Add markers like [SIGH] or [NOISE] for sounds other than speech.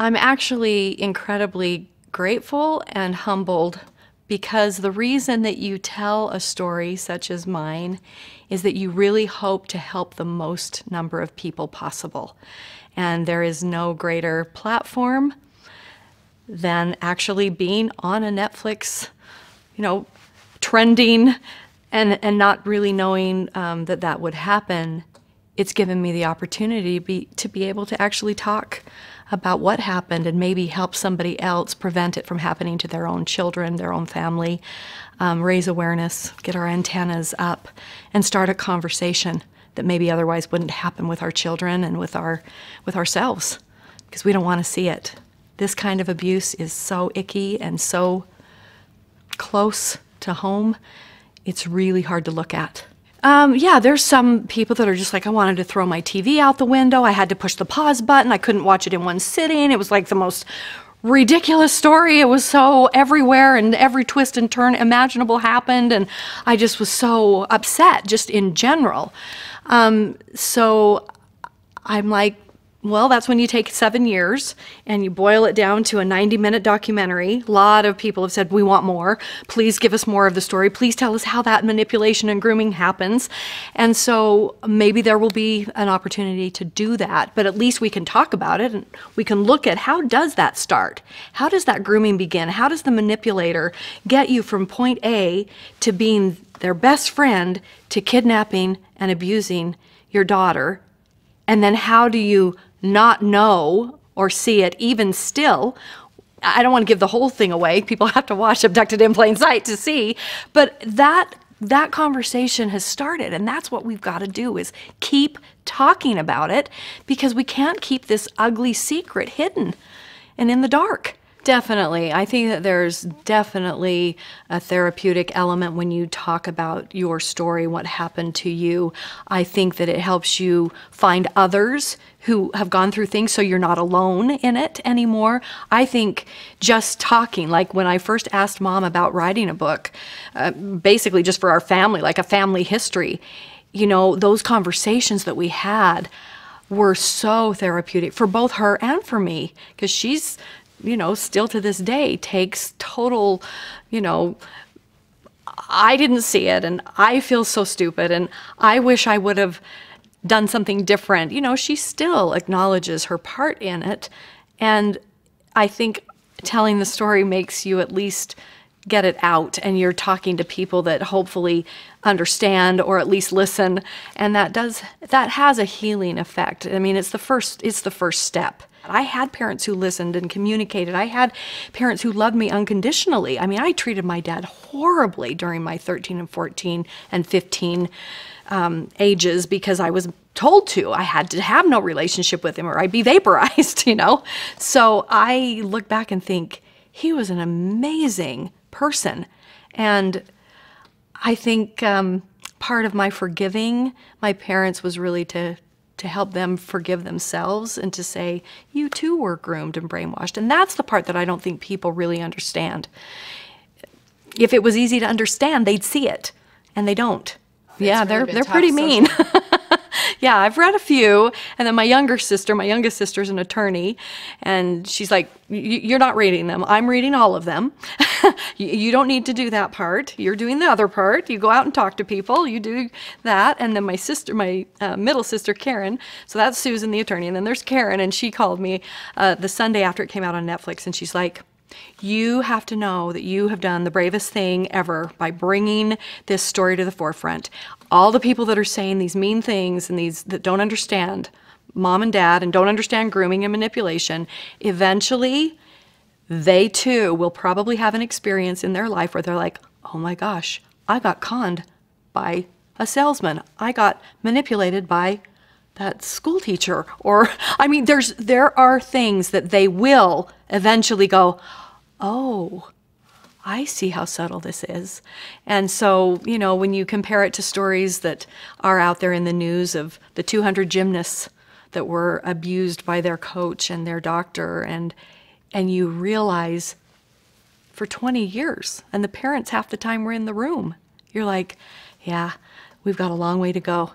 I'm actually incredibly grateful and humbled because the reason that you tell a story such as mine is that you really hope to help the most number of people possible. And there is no greater platform than actually being on a Netflix, you know, trending and, and not really knowing um, that that would happen. It's given me the opportunity to be, to be able to actually talk about what happened and maybe help somebody else prevent it from happening to their own children, their own family, um, raise awareness, get our antennas up, and start a conversation that maybe otherwise wouldn't happen with our children and with our with ourselves because we don't want to see it. This kind of abuse is so icky and so close to home. It's really hard to look at. Um, yeah, there's some people that are just like, I wanted to throw my TV out the window. I had to push the pause button. I couldn't watch it in one sitting. It was like the most ridiculous story. It was so everywhere and every twist and turn imaginable happened. And I just was so upset, just in general. Um, so I'm like, well, that's when you take seven years and you boil it down to a 90 minute documentary. A lot of people have said, We want more. Please give us more of the story. Please tell us how that manipulation and grooming happens. And so maybe there will be an opportunity to do that, but at least we can talk about it and we can look at how does that start? How does that grooming begin? How does the manipulator get you from point A to being their best friend to kidnapping and abusing your daughter? And then how do you not know or see it even still I don't want to give the whole thing away. People [LAUGHS] have to watch Abducted in Plain Sight to see. But that that conversation has started and that's what we've got to do is keep talking about it because we can't keep this ugly secret hidden and in the dark. Definitely. I think that there's definitely a therapeutic element when you talk about your story, what happened to you. I think that it helps you find others who have gone through things so you're not alone in it anymore. I think just talking, like when I first asked mom about writing a book, uh, basically just for our family, like a family history, you know, those conversations that we had were so therapeutic for both her and for me because she's you know, still to this day takes total, you know, I didn't see it and I feel so stupid and I wish I would have done something different. You know, she still acknowledges her part in it. And I think telling the story makes you at least get it out and you're talking to people that hopefully understand or at least listen and that does that has a healing effect i mean it's the first it's the first step I had parents who listened and communicated. I had parents who loved me unconditionally. I mean, I treated my dad horribly during my 13 and 14 and 15 um, ages because I was told to. I had to have no relationship with him or I'd be [LAUGHS] vaporized, you know? So I look back and think he was an amazing person. And I think um, part of my forgiving my parents was really to to help them forgive themselves and to say, you too were groomed and brainwashed. And that's the part that I don't think people really understand. If it was easy to understand, they'd see it, and they don't. It's yeah, really they're they're pretty mean. [LAUGHS] yeah, I've read a few. And then my younger sister, my youngest sister's an attorney, and she's like, You're not reading them. I'm reading all of them. [LAUGHS] [LAUGHS] you don't need to do that part. You're doing the other part. You go out and talk to people. You do that. And then my sister, my uh, middle sister, Karen, so that's Susan, the attorney. And then there's Karen, and she called me uh, the Sunday after it came out on Netflix, and she's like, you have to know that you have done the bravest thing ever by bringing this story to the forefront. All the people that are saying these mean things and these that don't understand mom and dad and don't understand grooming and manipulation, eventually they too will probably have an experience in their life where they're like, oh my gosh, I got conned by a salesman. I got manipulated by that school teacher or [LAUGHS] i mean there's there are things that they will eventually go oh i see how subtle this is and so you know when you compare it to stories that are out there in the news of the 200 gymnasts that were abused by their coach and their doctor and and you realize for 20 years and the parents half the time were in the room. You're like yeah we've got a long way to go